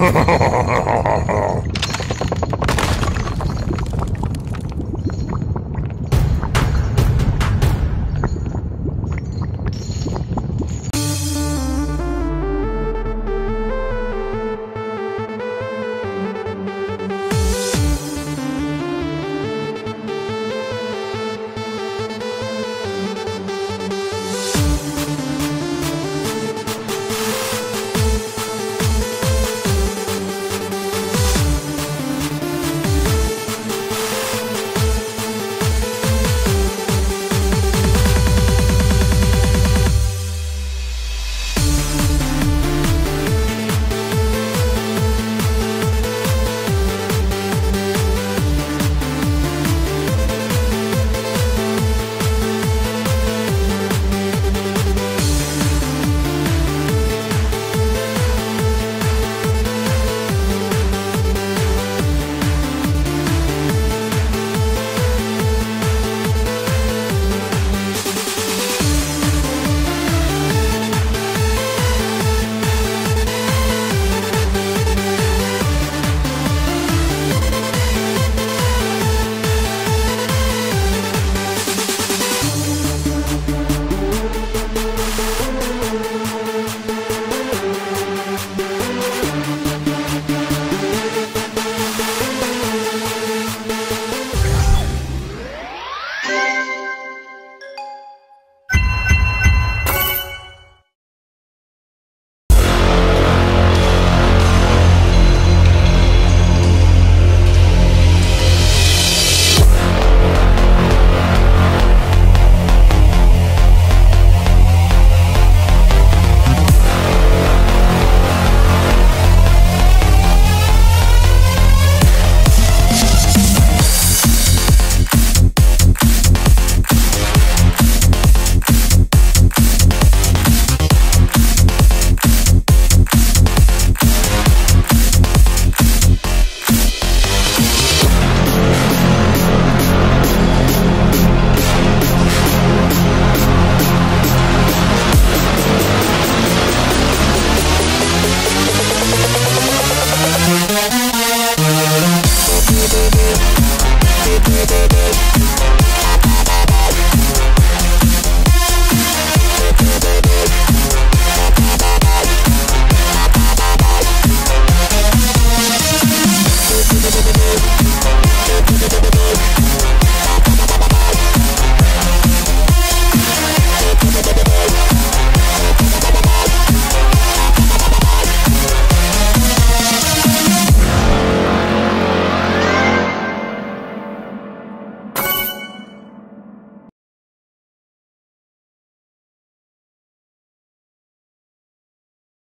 Ha ha ha ha!